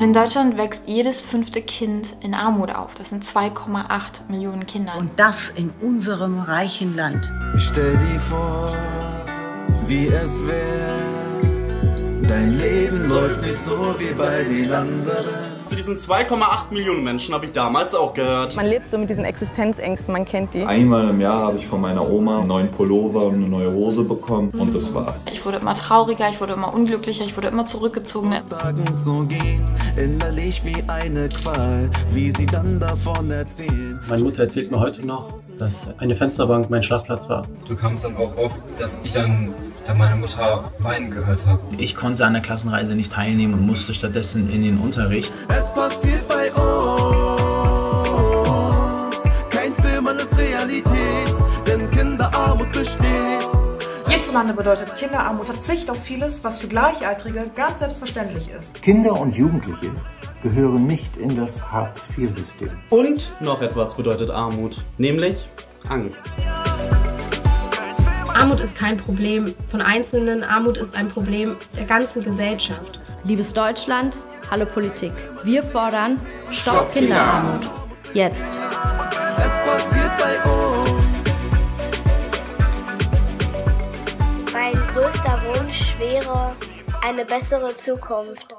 In Deutschland wächst jedes fünfte Kind in Armut auf. Das sind 2,8 Millionen Kinder. Und das in unserem reichen Land. Ich stell dir vor, wie es wäre. Dein Leben läuft nicht so wie bei den anderen. Zu diesen 2,8 Millionen Menschen habe ich damals auch gehört. Man lebt so mit diesen Existenzängsten, man kennt die. Einmal im Jahr habe ich von meiner Oma einen neuen Pullover und eine neue Hose bekommen und das war's. Ich wurde immer trauriger, ich wurde immer unglücklicher, ich wurde immer zurückgezogener. so gehen, innerlich wie eine Qual, wie sie dann davon erzählen. Meine Mutter erzählt mir heute noch, dass eine Fensterbank mein Schlafplatz war. Du kamst dann auch oft, dass ich dann meine Mutter weinen gehört habe. Ich konnte an der Klassenreise nicht teilnehmen und musste stattdessen in den Unterricht. Es passiert bei uns, kein Film, alles Realität, denn Kinderarmut besteht. Hierzulande bedeutet Kinderarmut Verzicht auf vieles, was für Gleichaltrige ganz selbstverständlich ist. Kinder und Jugendliche gehören nicht in das Hartz-IV-System. Und noch etwas bedeutet Armut, nämlich Angst. Armut ist kein Problem von Einzelnen, Armut ist ein Problem der ganzen Gesellschaft. Liebes Deutschland, hallo Politik. Wir fordern Stopp, Stopp Kinderarmut. Jetzt. Es passiert bei uns. Mein größter Wunsch wäre eine bessere Zukunft.